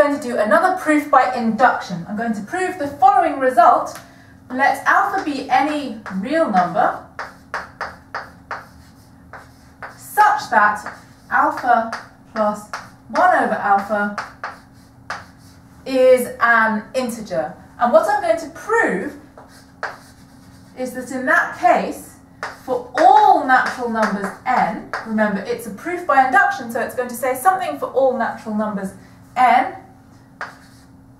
going to do another proof by induction. I'm going to prove the following result. Let alpha be any real number such that alpha plus 1 over alpha is an integer. And what I'm going to prove is that in that case, for all natural numbers n, remember it's a proof by induction, so it's going to say something for all natural numbers n,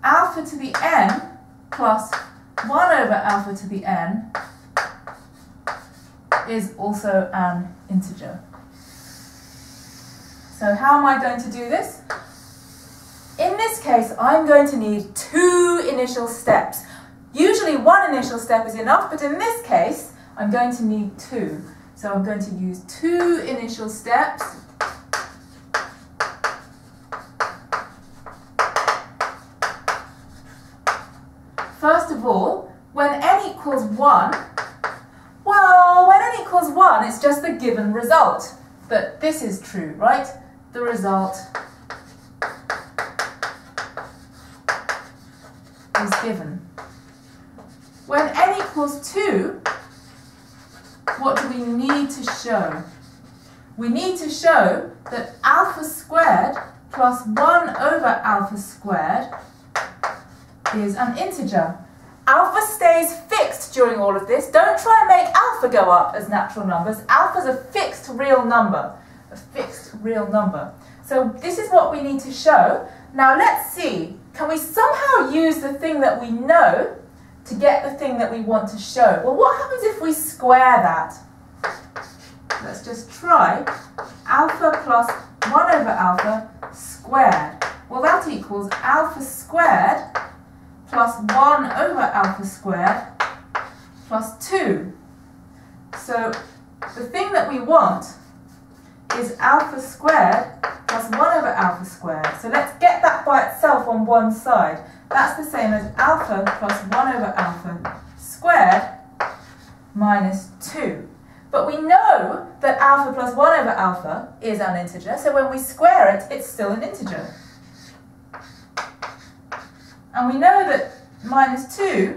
alpha to the n plus 1 over alpha to the n is also an integer. So how am I going to do this? In this case, I'm going to need two initial steps. Usually one initial step is enough, but in this case, I'm going to need two. So I'm going to use two initial steps. First of all, when n equals 1, well, when n equals 1, it's just the given result. But this is true, right? The result is given. When n equals 2, what do we need to show? We need to show that alpha squared plus 1 over alpha squared is an integer. Alpha stays fixed during all of this. Don't try and make alpha go up as natural numbers. Alpha is a fixed real number. A fixed real number. So this is what we need to show. Now let's see. Can we somehow use the thing that we know to get the thing that we want to show? Well, what happens if we square that? Let's just try alpha plus 1 over alpha squared. Well, that equals alpha squared plus 1 over alpha squared plus 2. So the thing that we want is alpha squared plus 1 over alpha squared. So let's get that by itself on one side. That's the same as alpha plus 1 over alpha squared minus 2. But we know that alpha plus 1 over alpha is an integer, so when we square it, it's still an integer. And we know that minus 2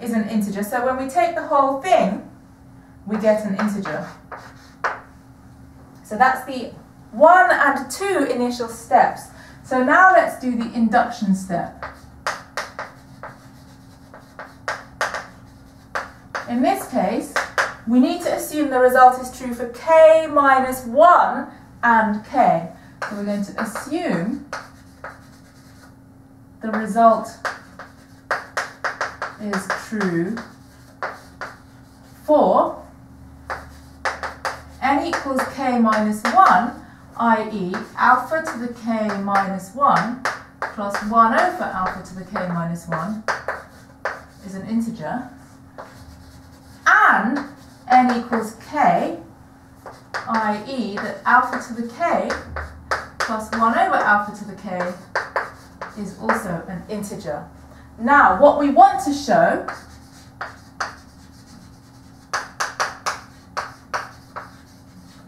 is an integer, so when we take the whole thing, we get an integer. So that's the 1 and 2 initial steps. So now let's do the induction step. In this case, we need to assume the result is true for k minus 1 and k. So we're going to assume the result is true for n equals k minus 1, i.e. alpha to the k minus 1 plus 1 over alpha to the k minus 1 is an integer, and n equals k, i.e. that alpha to the k plus 1 over alpha to the k is also an integer. Now, what we want to show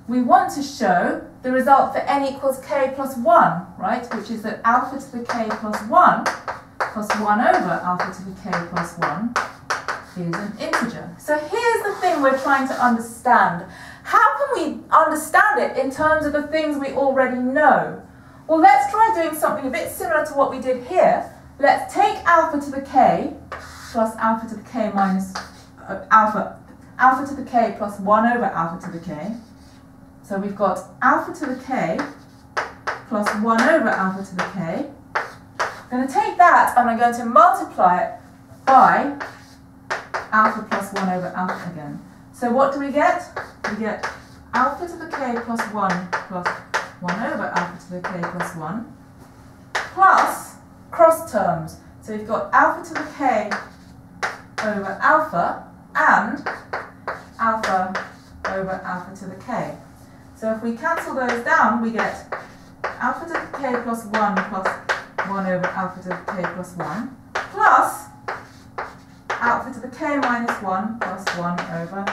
we want to show the result for n equals k plus 1, right? Which is that alpha to the k plus 1 plus 1 over alpha to the k plus 1 is an integer. So here's the thing we're trying to understand. How can we understand it in terms of the things we already know? Well, let's try doing something a bit similar to what we did here. Let's take alpha to the k plus alpha to the k minus uh, alpha, alpha to the k plus 1 over alpha to the k. So we've got alpha to the k plus 1 over alpha to the k. I'm going to take that and I'm going to multiply it by alpha plus 1 over alpha again. So what do we get? We get alpha to the k plus 1 plus 1 over alpha the k plus 1 plus cross terms. So we've got alpha to the k over alpha and alpha over alpha to the k. So if we cancel those down, we get alpha to the k plus 1 plus 1 over alpha to the k plus 1 plus alpha to the k minus 1 plus 1 over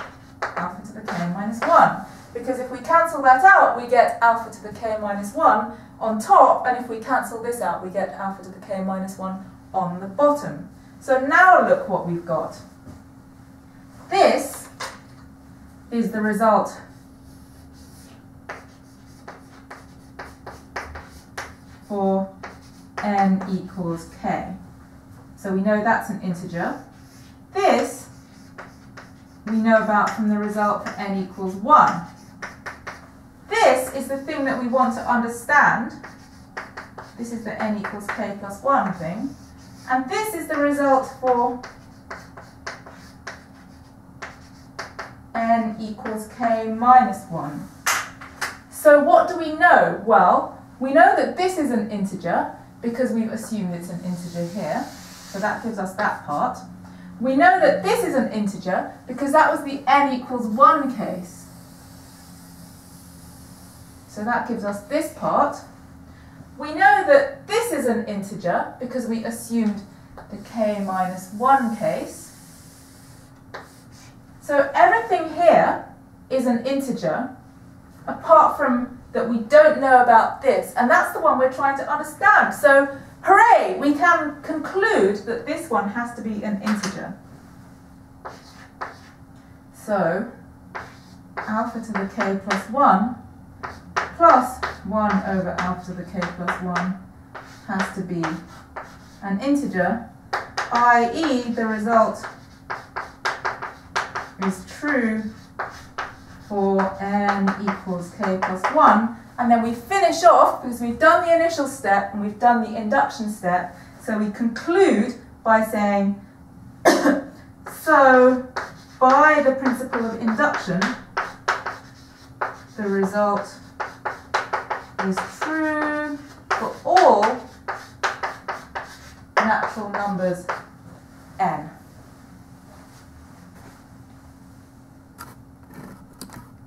alpha to the k minus 1. Because if we cancel that out, we get alpha to the k minus 1 on top, and if we cancel this out, we get alpha to the k minus 1 on the bottom. So now look what we've got. This is the result for n equals k. So we know that's an integer. This we know about from the result for n equals 1. Is the thing that we want to understand. This is the n equals k plus 1 thing. And this is the result for n equals k minus 1. So what do we know? Well, we know that this is an integer because we've assumed it's an integer here. So that gives us that part. We know that this is an integer because that was the n equals 1 case. So that gives us this part. We know that this is an integer because we assumed the k minus 1 case. So everything here is an integer, apart from that we don't know about this, and that's the one we're trying to understand. So hooray, we can conclude that this one has to be an integer. So alpha to the k plus 1 plus 1 over alpha to the k plus 1 has to be an integer, i.e. the result is true for n equals k plus 1. And then we finish off, because we've done the initial step and we've done the induction step, so we conclude by saying, so by the principle of induction, the result is true for all natural numbers n.